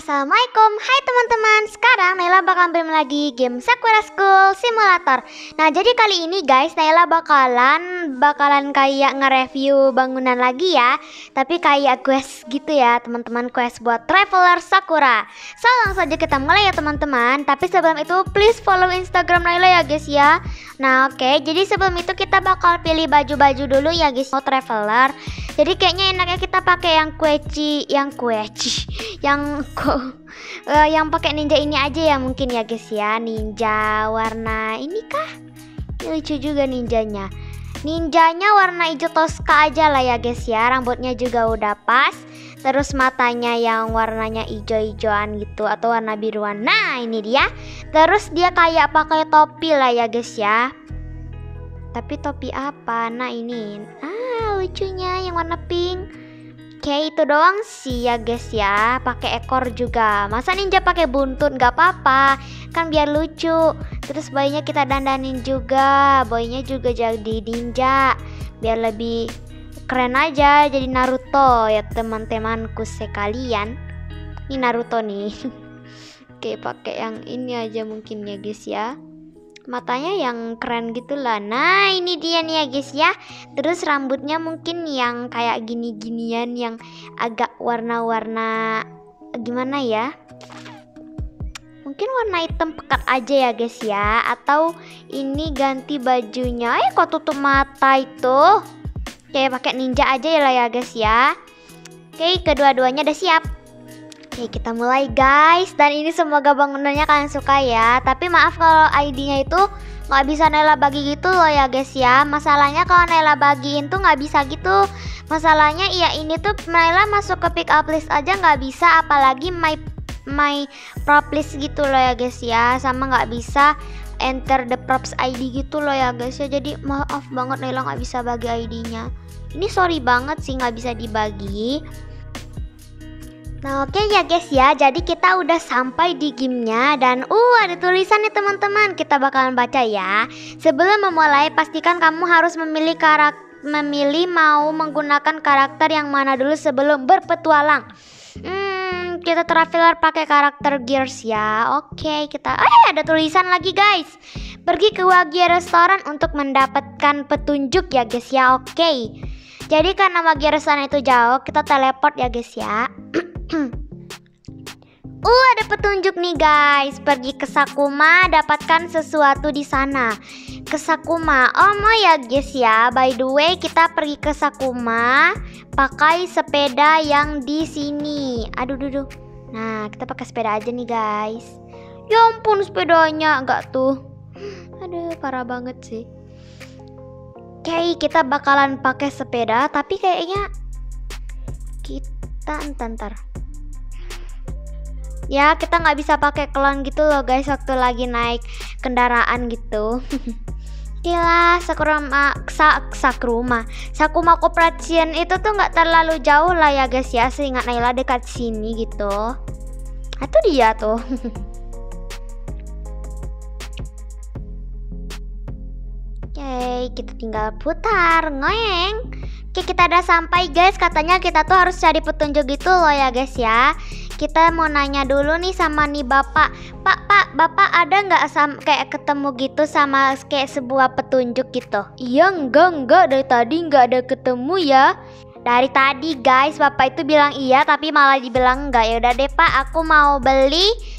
Assalamualaikum, hai teman-teman Sekarang Naila bakal main lagi game Sakura School Simulator. Nah jadi kali ini guys Naila bakalan bakalan kayak nge-review bangunan lagi ya. Tapi kayak quest gitu ya teman-teman Quest buat Traveler Sakura. So langsung saja kita mulai ya teman-teman. Tapi sebelum itu please follow Instagram Naila ya guys ya. Nah oke. Okay, jadi sebelum itu kita bakal pilih baju-baju dulu ya guys Mau Traveler Jadi kayaknya enaknya kita pakai yang kueci Yang kueci Yang kok uh, yang pakai ninja ini aja ya mungkin ya guys ya. Ninja warna ini kah lucu juga ninjanya. Ninjanya warna hijau toska aja lah ya guys ya. Rambutnya juga udah pas. Terus matanya yang warnanya hijau-hijauan gitu atau warna biruan. Nah ini dia. Terus dia kayak pakai topi lah ya guys ya. Tapi topi apa? Nah ini. Ah lucunya yang warna pink. Oke itu doang sih ya guys ya. Pakai ekor juga. Masa ninja pakai buntut? Nggak apa-apa. Kan biar lucu. Terus bayinya kita dandanin juga. Bayinya juga jadi ninja. Biar lebih keren aja jadi Naruto. Ya teman-temanku sekalian. Ini Naruto nih. Oke pakai yang ini aja mungkin ya guys ya matanya yang keren gitu lah nah ini dia nih ya guys ya. Terus rambutnya mungkin yang kayak gini-ginian yang agak warna-warna gimana ya? Mungkin warna hitam pekat aja ya guys ya. Atau ini ganti bajunya. Eh kok tutup mata itu? Kayak pakai ninja aja ya lah ya guys ya. Oke kedua-duanya udah siap Oke kita mulai guys. Dan ini semoga bangunannya kalian suka ya. Tapi maaf kalau ID-nya itu nggak bisa Nela bagi gitu loh ya guys ya. Masalahnya kalau Nela bagiin tuh nggak bisa gitu. Masalahnya iya ini tuh Nela masuk ke pick up list aja nggak bisa. Apalagi my my prop list gitu loh ya guys ya. Sama nggak bisa enter the props ID gitu loh ya guys ya. Jadi maaf banget Nela nggak bisa bagi ID-nya Ini sorry banget sih nggak bisa dibagi Nah oke okay ya guys ya, jadi kita udah sampai di gamenya dan uh ada tulisan nih teman-teman, kita bakalan baca ya. Sebelum memulai pastikan kamu harus memilih karakter memilih mau menggunakan karakter yang mana dulu sebelum berpetualang. Hmm, kita traveler pakai karakter Gears ya. Oke, okay, kita eh ada tulisan lagi guys. Pergi ke Wagia Restoran untuk mendapatkan petunjuk ya guys ya. Oke. Okay. Jadi karena Wagia Restoran itu jauh, kita teleport ya guys ya. Uh, ada petunjuk nih guys. Pergi ke Sakuma, dapatkan sesuatu di sana. Ke Sakuma. Oh, mau ya guys ya. By the way, kita pergi ke Sakuma pakai sepeda yang di sini. Aduh, duduh. Nah, kita pakai sepeda aja nih guys. Ya ampun sepedanya enggak tuh. Aduh, parah banget sih. Oke, kita bakalan pakai sepeda, tapi kayaknya kita entar, entar ya kita nggak bisa pakai klon gitu loh guys waktu lagi naik kendaraan gitu Gila, Sakurama, Sa, Sakuruma, Sakuma Corporation itu tuh nggak terlalu jauh lah ya guys ya, seingat Naila dekat sini gitu. Itu dia tuh. Oke, kita tinggal putar, ngoyeng. Oke, kita udah sampai guys. Katanya kita tuh harus cari petunjuk gitu loh ya guys ya. Kita mau nanya dulu nih sama nih bapak. Pak pak bapak ada nggak kayak ketemu gitu sama kayak sebuah petunjuk gitu? Iya enggak enggak dari tadi nggak ada ketemu ya. Dari tadi guys bapak itu bilang iya tapi malah dibilang enggak ya udah deh pak. Aku mau beli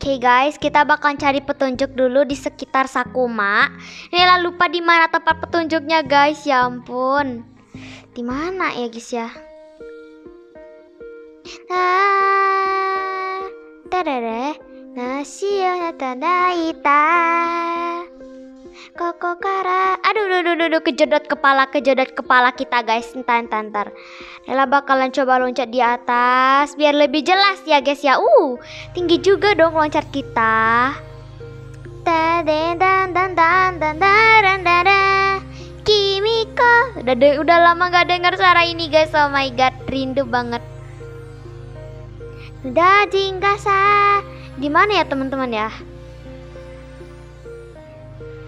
Oke guys, kita bakal cari petunjuk dulu di sekitar Sakuma. Nela lupa di mana tempat petunjuknya guys, ya ampun. Di mana ya guys ya? Ah, tarare, nasi yang tadaita. Kok kokara. Aduh, aduh, aduh, aduh, kejedot kepala, kejedot kepala kita guys. Entar, entar, entar. Nela bakalan coba loncat di atas biar lebih jelas ya guys ya. Uh, tinggi juga dong loncat kita. Dan dan dan dan dan dan dan Kimiko. Udah udah lama gak denger suara ini guys. Oh my god, rindu banget. Udah jinggasa. Di mana ya teman-teman ya?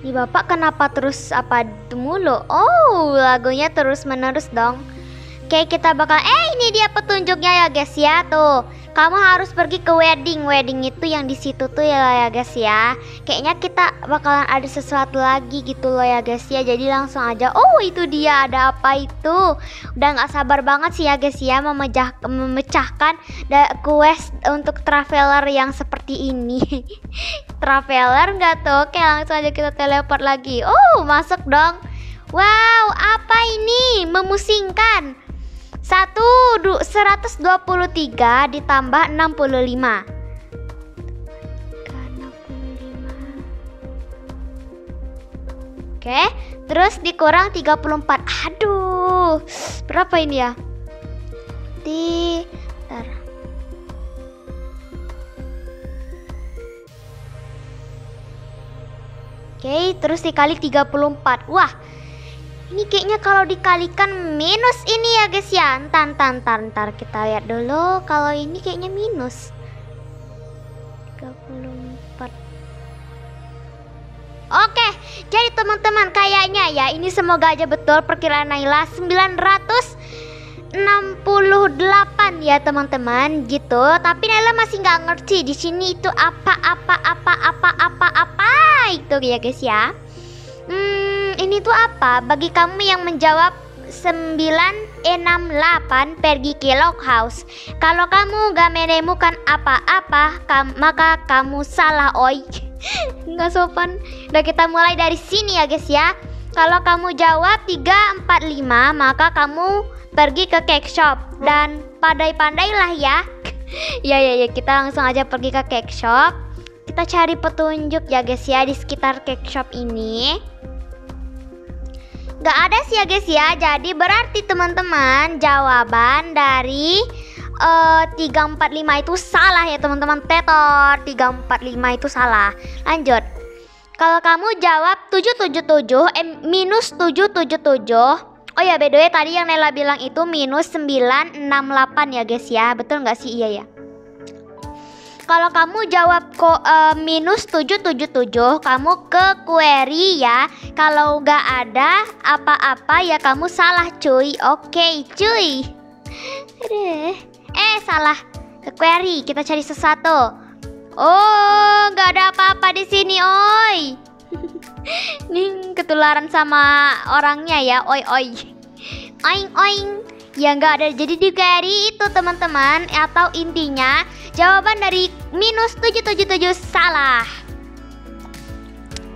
Di bapak kenapa terus apa mulu? Oh, lagunya terus menerus dong. Oke, kita bakal eh ini dia petunjuknya ya guys ya tuh. Kamu harus pergi ke wedding. Wedding itu yang di situ tuh ya ya guys ya. Kayaknya kita bakalan ada sesuatu lagi gitu loh ya guys ya. Jadi langsung aja. Oh, itu dia ada apa itu? Udah nggak sabar banget sih ya guys ya memecah memecahkan quest untuk traveler yang seperti ini. traveler nggak tuh? Oke, langsung aja kita teleport lagi. Oh, masuk dong. Wow, apa ini? Memusingkan. 1 123 ditambah 65. Oke, terus dikurang 34. Aduh. Berapa ini ya? Di Bentar. Oke, terus dikali 34. Wah, ini kayaknya kalau dikalikan minus ini ya guys ya. Ntar, ntar, ntar, ntar. Kita lihat dulu. Kalau ini kayaknya minus. 34. Oke, jadi teman-teman kayaknya ya ini semoga aja betul perkiraan Naila 968 ya teman-teman gitu. Tapi Naila masih nggak ngerti di sini itu apa apa apa apa apa apa itu ya guys ya. Ini tuh apa? Bagi kamu yang menjawab 968 pergi ke house. Kalau kamu gak menemukan apa-apa, kam maka kamu salah, oi. Nggak sopan. Udah kita mulai dari sini ya guys ya. Kalau kamu jawab 345, maka kamu pergi ke cake shop dan pandai-pandailah ya. ya ya ya, kita langsung aja pergi ke cake shop. Kita cari petunjuk ya guys ya di sekitar cake shop ini. Gak ada sih ya guys ya. Jadi berarti teman-teman Jawaban dari uh, eh, 345 itu salah ya teman-teman. Tetor 345 itu salah. Lanjut. Kalau kamu jawab 777 eh, Minus 777 Oh ya by the way tadi yang Nela bilang itu minus 968 ya guys ya. Betul nggak sih? Iya ya kalau kamu jawab kok uh, minus 777, kamu ke query ya. Kalau nggak ada apa-apa ya kamu salah cuy. Oke okay, cuy. Eh salah. Ke query, kita cari sesuatu. Oh, nggak ada apa-apa di sini, oi. Nih ketularan sama orangnya ya, oi oi. Oing oing. Ya nggak ada. Jadi di query itu teman-teman atau intinya Jawaban dari minus 777 salah.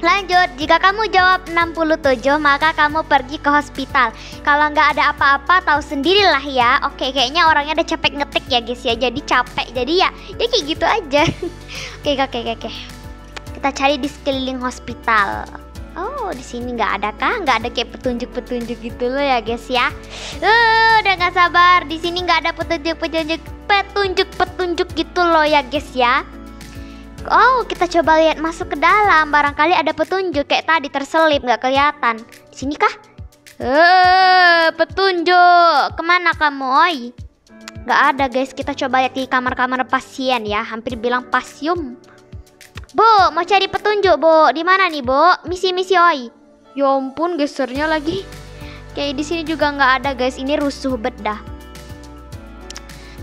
Lanjut, jika kamu jawab 67 maka kamu pergi ke hospital. Kalau nggak ada apa-apa tahu sendirilah ya. Oke kayaknya orangnya udah capek ngetik ya guys ya. Jadi capek, jadi ya, ya kayak gitu aja. Oke oke oke oke. Kita cari di sekeliling hospital Oh di sini nggak ada kah? Nggak ada kayak petunjuk-petunjuk gitu loh ya guys ya. Uh, Udah nggak sabar. Di sini nggak ada petunjuk-petunjuk petunjuk-petunjuk gitu loh ya guys ya. Oh kita coba lihat masuk ke dalam. Barangkali ada petunjuk. Kayak tadi terselip nggak kelihatan. Di sini kah? Eh petunjuk. Ke mana kamu oi? Gak ada guys. Kita coba lihat di kamar-kamar pasien ya. Hampir bilang pasium Bu mau cari petunjuk bu di mana nih bu? Misi-misi oi. Ya ampun gesernya lagi. Kayak di sini juga nggak ada guys. Ini rusuh bedah.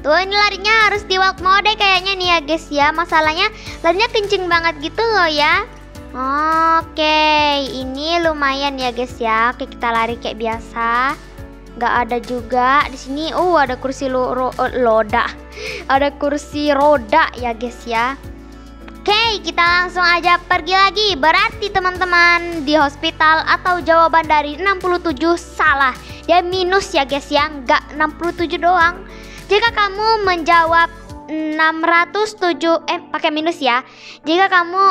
Tuh ini larinya harus di walk mode kayaknya nih ya guys ya. Masalahnya larinya kenceng banget gitu loh ya. Oke ini lumayan ya guys ya. Oke kita lari kayak biasa. Gak ada juga. Di sini. Oh ada kursi lo, ro, eh, loda. Ada kursi roda ya guys ya Oke kita langsung aja pergi lagi Berarti teman-teman di hospital atau jawaban dari 67 salah Dia minus ya guys ya Nggak 67 doang jika kamu menjawab 607 eh pakai minus ya. Jika kamu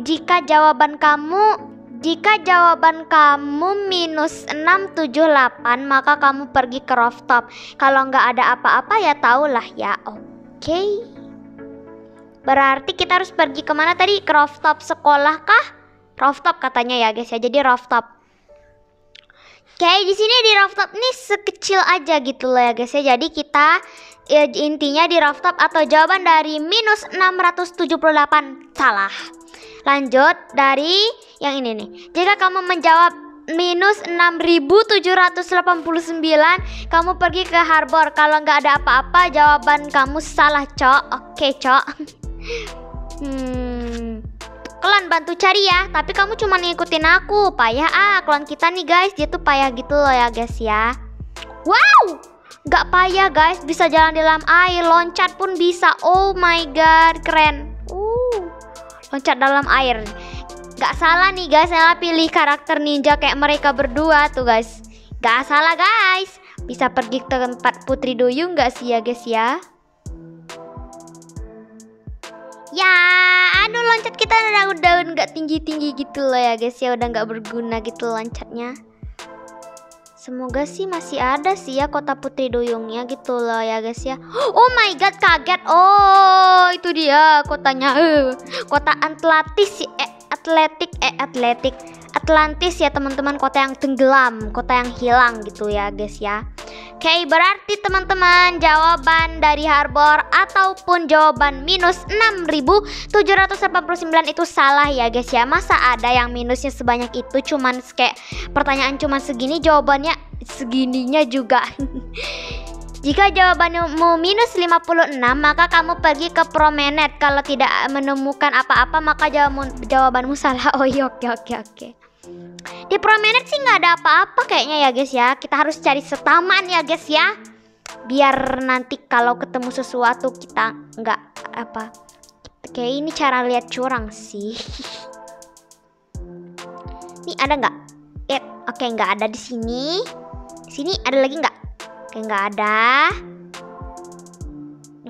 jika jawaban kamu Jika jawaban kamu minus 678 maka kamu pergi ke rooftop. Kalau nggak ada apa-apa ya tahulah ya. Oke. Okay. Berarti kita harus pergi ke mana tadi? Ke rooftop sekolah kah? Rooftop katanya ya guys ya. Jadi rooftop. Oke, di sini di rooftop ini sekecil aja gitu loh ya guys ya. Jadi kita ya, intinya di rooftop atau jawaban dari minus 678 salah. Lanjut dari yang ini nih. Jika kamu menjawab minus 6789 kamu pergi ke harbor kalau nggak ada apa-apa jawaban kamu salah cok oke cok hmm bantu cari ya tapi kamu cuma ngikutin aku. Payah ah kalian kita nih guys. Dia tuh payah gitu loh ya guys ya. Wow! Nggak payah guys. Bisa jalan di dalam air. Loncat pun bisa. Oh my god keren. Loncat dalam air. Gak salah nih guys saya pilih karakter ninja kayak mereka berdua tuh guys. Gak salah guys. Bisa pergi ke tempat Putri Duyung gak sih ya guys ya Ya aduh loncat kita udah udah gak tinggi-tinggi gitu loh ya guys ya Udah gak berguna gitu loncatnya Semoga sih masih ada sih ya kota Putri Duyungnya gitu loh ya guys ya. Oh my god kaget. Oh itu dia kotanya. Uh, kota Atlantis eh Atletik eh Atletik Atlantis ya teman-teman kota yang tenggelam, kota yang hilang gitu ya guys ya. Oke, okay, berarti teman-teman jawaban dari Harbor ataupun jawaban minus 6789 itu salah ya guys ya. Masa ada yang minusnya sebanyak itu cuman kayak pertanyaan cuma segini jawabannya segininya juga. Jika jawabanmu minus 56 maka kamu pergi ke promenade Kalau tidak menemukan apa-apa maka jawabanmu, jawabanmu salah Oh iya oke oke oke di promenade sih nggak ada apa-apa kayaknya ya guys ya. Kita harus cari setaman ya guys ya. Biar nanti kalau ketemu sesuatu kita nggak apa. Kayak ini cara lihat curang sih. Nih ada nggak? Eh, oke nggak ada di sini. Di sini ada lagi nggak? Oke nggak ada.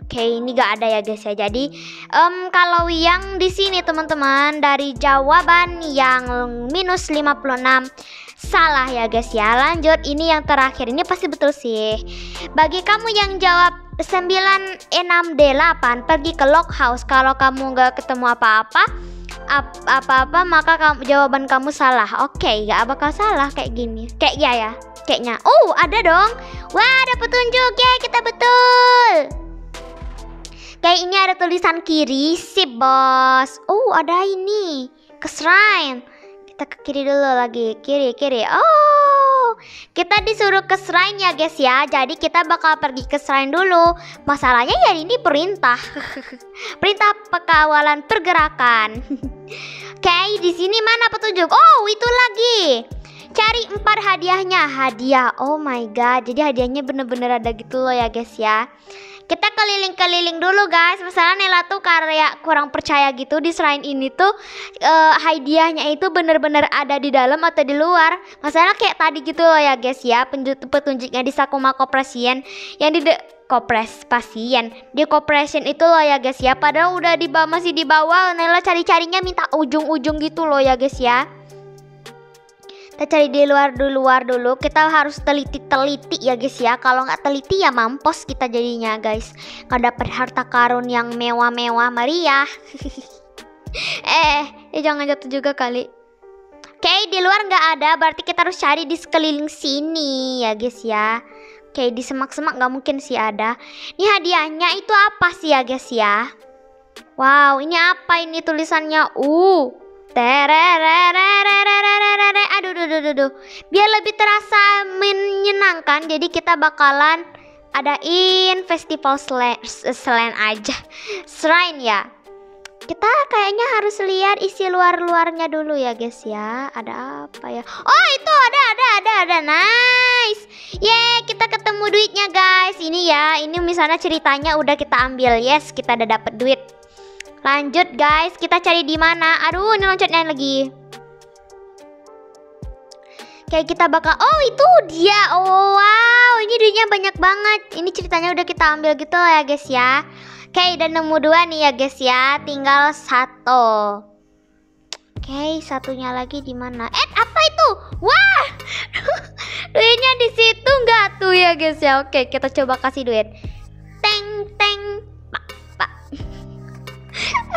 Oke, ini gak ada ya guys ya. Jadi um, kalau yang di sini teman-teman dari jawaban yang minus 56 salah ya guys ya. Lanjut, ini yang terakhir. Ini pasti betul sih. Bagi kamu yang jawab 96D8 pergi ke lock house kalau kamu nggak ketemu apa-apa apa-apa maka kamu, jawaban kamu salah. Oke, okay, gak bakal salah kayak gini. Kayak ya ya, kayaknya. Oh, ada dong. Wah, ada petunjuk ya, kita betul. Kayak ini ada tulisan kiri sip bos. Oh ada ini ke shrine. Kita ke kiri dulu lagi. Kiri kiri. Oh kita disuruh ke shrine ya guys ya. Jadi kita bakal pergi ke shrine dulu. Masalahnya ya ini perintah. perintah pekawalan pergerakan. Oke di sini mana petunjuk? Oh itu lagi. Cari empat hadiahnya Hadiah Oh my god Jadi hadiahnya bener-bener ada gitu loh ya guys ya kita keliling-keliling dulu guys. Misalnya Nela tuh karya kurang percaya gitu di selain ini tuh uh, hadiahnya itu bener-bener ada di dalam atau di luar. Masalah kayak tadi gitu loh ya guys ya petunjuknya di Sakuma Koperasian yang di kopres pasien. Di koperasian itu loh ya guys ya. Padahal udah di masih di bawah. Nela cari-carinya minta ujung-ujung gitu loh ya guys ya kita cari di luar di luar dulu. Kita harus teliti-teliti ya guys ya. Kalau nggak teliti ya mampus kita jadinya guys. Nggak dapet harta karun yang mewah-mewah meriah eh eh jangan jatuh juga kali. Oke okay, di luar nggak ada. Berarti kita harus cari di sekeliling sini ya guys ya. Oke di semak-semak nggak mungkin sih ada. Ini hadiahnya itu apa sih ya guys ya? Wow ini apa ini tulisannya? Uh Terererererererere. Aduh. Biar lebih terasa menyenangkan, jadi kita bakalan adain festival selain aja. Shrine ya. Kita kayaknya harus lihat isi luar-luarnya dulu ya guys ya. Ada apa ya? Oh itu ada ada ada ada nice. Yeay kita ketemu duitnya guys. Ini ya ini misalnya ceritanya udah kita ambil yes kita udah dapet duit. Lanjut guys, kita cari di mana? Aduh, ini loncatnya lagi. Kayak kita bakal Oh, itu dia. Oh, wow, ini duitnya banyak banget. Ini ceritanya udah kita ambil gitu ya, guys ya. Oke, dan nemu dua nih ya, guys ya. Tinggal satu. Oke, satunya lagi di mana? Eh, apa itu? Wah, duitnya di situ nggak tuh ya guys ya? Oke, kita coba kasih duit.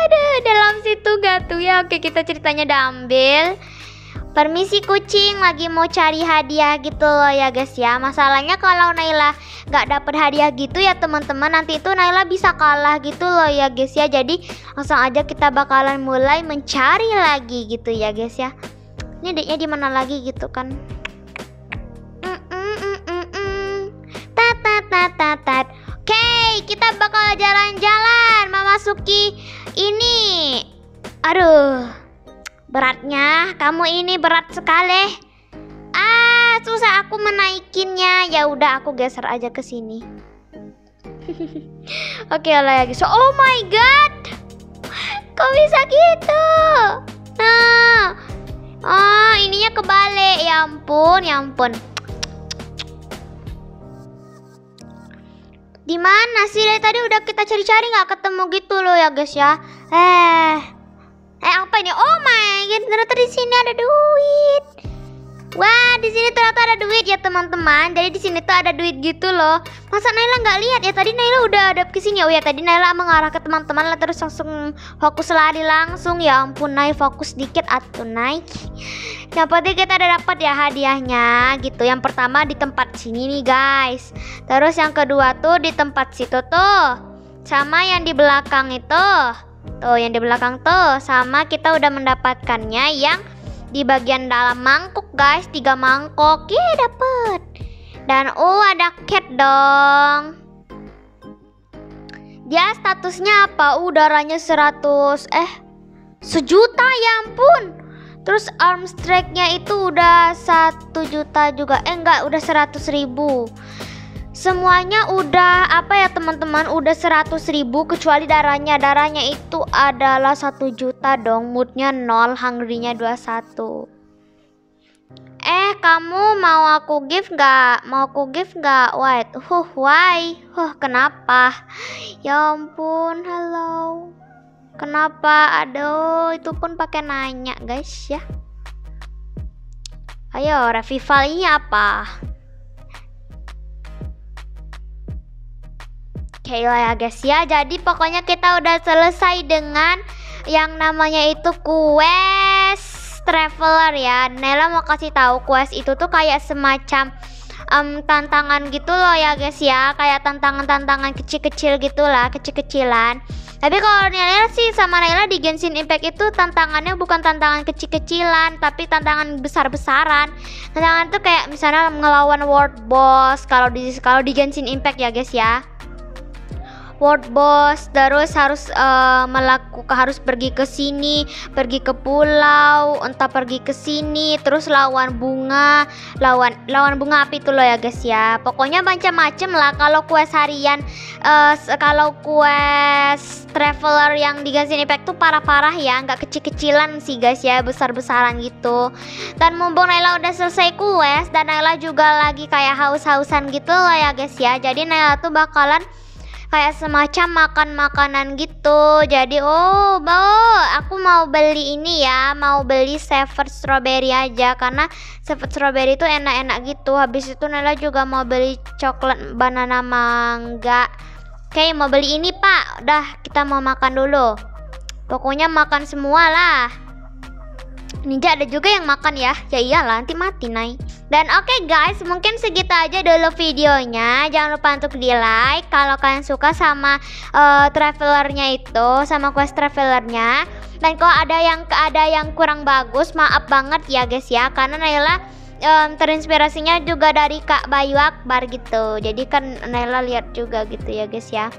Ada dalam situ nggak tuh ya? Oke, kita ceritanya udah ambil. Permisi kucing, lagi mau cari hadiah gitu loh ya guys ya. Masalahnya kalau Naila nggak dapet hadiah gitu ya teman-teman, nanti itu Naila bisa kalah gitu loh ya guys ya. Jadi langsung aja kita bakalan mulai mencari lagi gitu ya guys ya. Ini adiknya di mana lagi gitu kan? Tat tat tat. Oke, kita bakal jalan-jalan memasuki ini. Aduh Beratnya, kamu ini berat sekali. Ah, susah aku menaikinnya. Ya udah, aku geser aja ke sini. Oke okay, lagi. So, oh my god. Kok bisa gitu? Nah. Oh, ininya kebalik. Ya ampun, ya ampun. Di mana sih dari tadi udah kita cari-cari nggak ketemu gitu loh ya guys ya. Eh, Eh apa ini? Oh my god, ternyata di sini ada duit. Wah, di sini ternyata ada duit ya teman-teman. Jadi di sini tuh ada duit gitu loh. Masa Naila nggak lihat ya? Tadi Naila udah ada ke sini. Oh ya, tadi Naila mengarah ke teman-teman lah terus langsung fokus lari langsung. Ya ampun, naik fokus dikit atau naik. Yang penting kita ada dapat ya hadiahnya gitu. Yang pertama di tempat sini nih guys. Terus yang kedua tuh di tempat situ tuh. Sama yang di belakang itu. Tuh yang di belakang tuh sama kita udah mendapatkannya yang di bagian dalam mangkuk guys, tiga mangkok. Ye dapet. Dan oh ada cat dong. Dia statusnya apa? Udaranya 100 eh sejuta ya ampun. Terus arm strike-nya itu udah satu juta juga. Eh enggak, udah seratus ribu semuanya udah apa ya teman-teman? Udah 100 ribu kecuali darahnya. Darahnya itu adalah satu juta dong. Moodnya nol hungry-nya 21 eh kamu mau aku give nggak? Mau aku give nggak? White huh why? Huh kenapa? Ya ampun halo. Kenapa? Aduh itu pun pakai nanya guys ya. Ayo revival ini apa Lah ya guys ya. Jadi pokoknya kita udah selesai dengan Yang namanya itu quest Traveler ya. Nela mau kasih tahu quest itu tuh kayak semacam um, tantangan gitu loh ya guys ya. Kayak tantangan-tantangan kecil-kecil gitu lah Kecil-kecilan. Tapi kalau Nela sih sama Nela di Genshin Impact itu tantangannya bukan tantangan kecil-kecilan tapi tantangan besar-besaran. Tantangan tuh kayak misalnya ngelawan world boss kalau di kalau di Genshin Impact ya guys ya world boss terus harus uh, melakukan harus pergi ke sini pergi ke pulau entah pergi ke sini terus lawan bunga lawan lawan bunga api itu loh ya guys ya. Pokoknya macam-macam lah kalau quest harian uh, kalau quest traveler yang di Genshin Impact tuh parah-parah ya nggak kecil-kecilan sih guys ya besar-besaran gitu. Dan mumpung Naila udah selesai quest dan Naila juga lagi kayak haus-hausan gitu loh ya guys ya. Jadi Naila tuh bakalan kayak semacam makan makanan gitu. Jadi oh oh aku mau beli ini ya. Mau beli seven strawberry aja. Karena seven strawberry itu enak-enak gitu. Habis itu Nela juga mau beli coklat banana mangga. Oke mau beli ini pak. Udah kita mau makan dulu. Pokoknya makan semua lah Ninja ada juga yang makan ya. Ya iyalah nanti mati naik Dan oke okay guys mungkin segitu aja dulu videonya. Jangan lupa untuk di like Kalau kalian suka sama uh, travelernya itu Sama quest travelernya. Dan kalau ada yang ada yang kurang bagus Maaf banget ya guys ya. Karena Naila um, terinspirasinya juga dari Kak Bayu Akbar gitu. Jadi kan Naila lihat juga gitu ya guys ya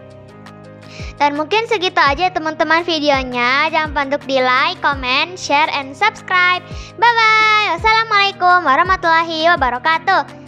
dan mungkin segitu aja teman-teman videonya. Jangan lupa untuk di like, comment, share, and subscribe. Bye-bye. Wassalamualaikum warahmatullahi wabarakatuh.